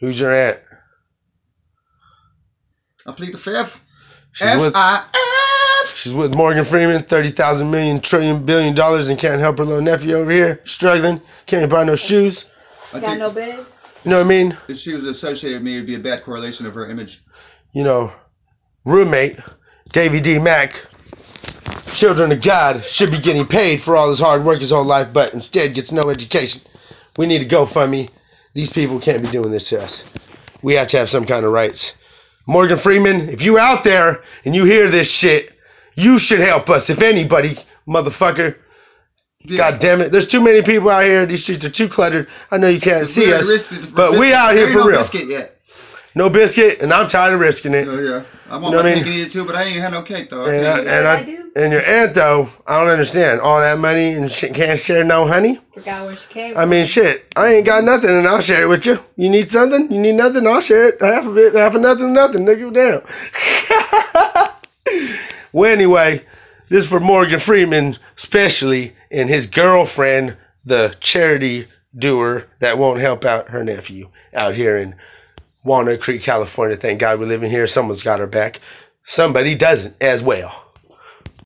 Who's your aunt? I plead the fifth. She's F with I F. she's with Morgan Freeman, thirty thousand million trillion billion dollars, and can't help her little nephew over here struggling. Can't buy no shoes. I Got no bed? You know what I mean? if she was associated with me, it'd be a bad correlation of her image. You know, roommate Davy D. Mack. Children of God should be getting paid for all his hard work his whole life, but instead gets no education. We need to GoFundMe. These people can't be doing this to us. We have to have some kind of rights. Morgan Freeman, if you out there and you hear this shit, you should help us. If anybody, motherfucker. Yeah. God damn it. There's too many people out here. These streets are too cluttered. I know you can't see We're us, risking it for but we out here ain't for no real. Biscuit yet. No biscuit, and I'm tired of risking it. Oh yeah, I want know what my I mean? eat it too, but I ain't had no cake though. And, I, can't eat it. and, I I, do. And your aunt though, I don't understand all that money and she can't share no honey. Forgot where she came I mean, shit, I ain't got nothing and I'll share it with you. You need something? You need nothing? I'll share it. Half of it, half of nothing, nothing. Nigga, damn. well, anyway, this is for Morgan Freeman, especially and his girlfriend, the charity doer that won't help out her nephew out here in Walnut Creek, California. Thank God we're living here. Someone's got her back. Somebody doesn't as well.